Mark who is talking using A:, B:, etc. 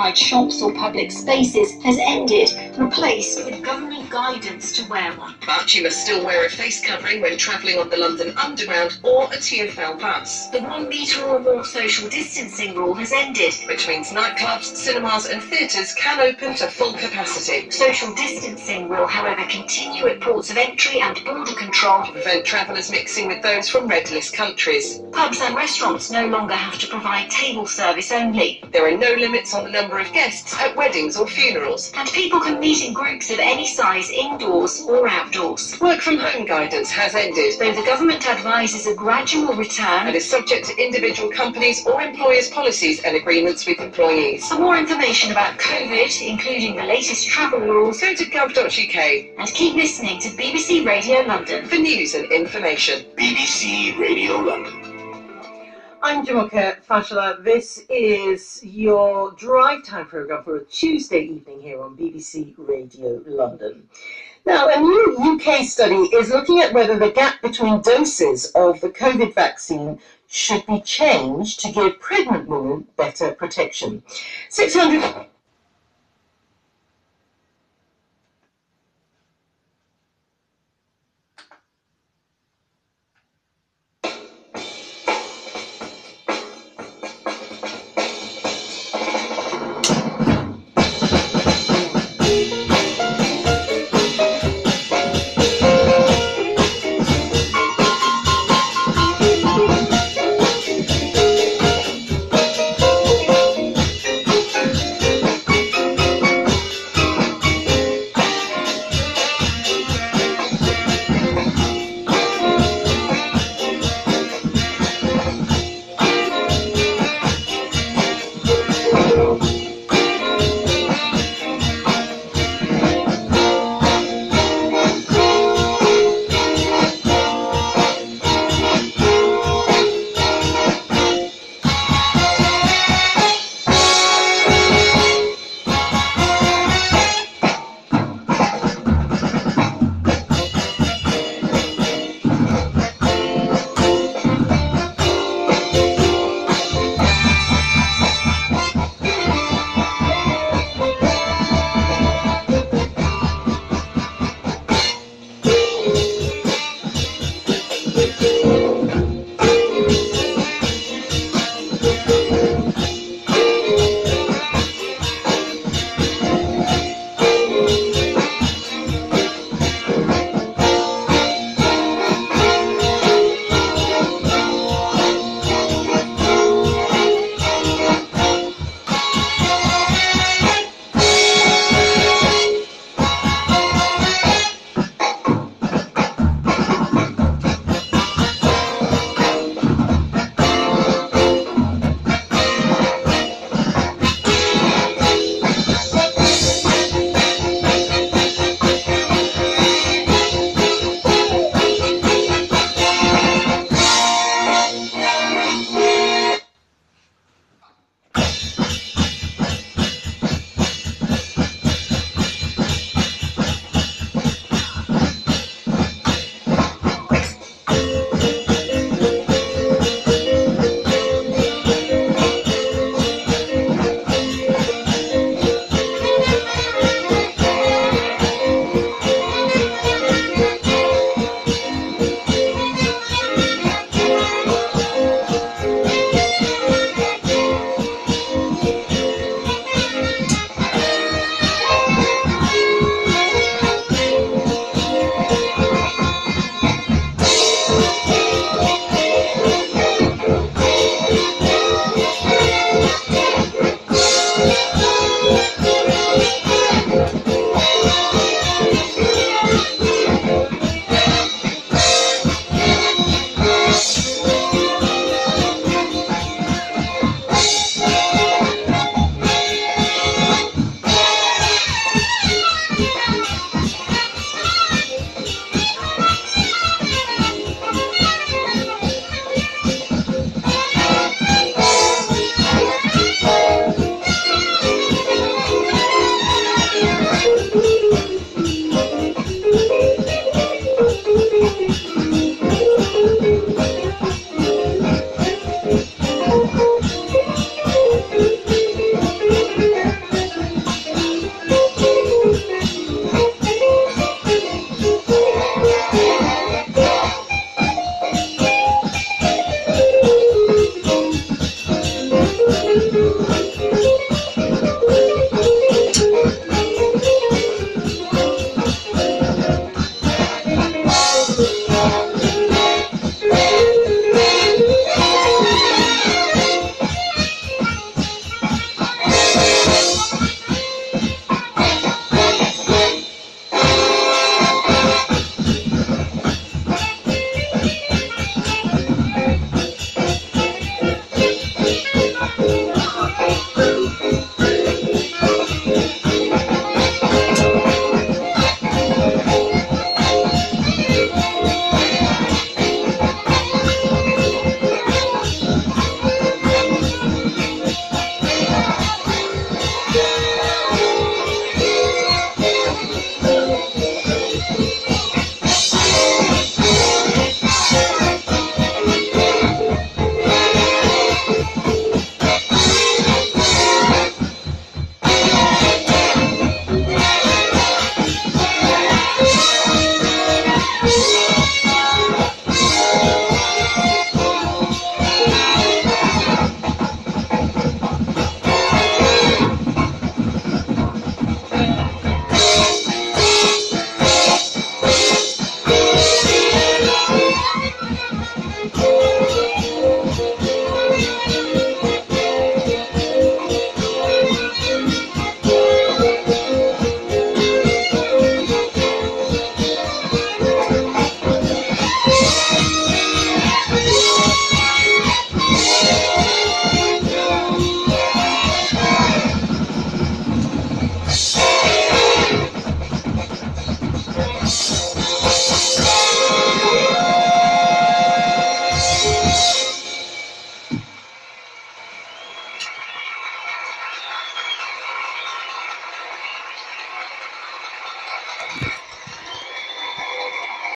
A: outside shops or public spaces has ended, replaced with government guidance to wear one.
B: But you must still wear a face covering when travelling on the London Underground or a TfL bus.
A: The one metre or more social distancing rule has ended,
B: which means nightclubs, cinemas, and theatres can open to full capacity.
A: Social distancing will, however, continue at ports of entry and border control
B: to prevent travellers mixing with those from red list countries.
A: Pubs and restaurants no longer have to provide table service only.
B: There are no limits on the number of guests at weddings or funerals.
A: And people can meet in groups of any size indoors or outdoors.
B: Work from home guidance has ended,
A: though the government advises a gradual return
B: and is subject to individual companies or employers' policies and agreements with employees.
A: For more information about COVID, including the latest travel rules,
B: go to gov.uk
A: and keep listening to BBC Radio London
B: for news and information.
C: BBC Radio London.
D: I'm Jumoke Fashola. This is your drive time programme for a Tuesday evening here on BBC Radio London. Now, a new UK study is looking at whether the gap between doses of the COVID vaccine should be changed to give pregnant women better protection. 600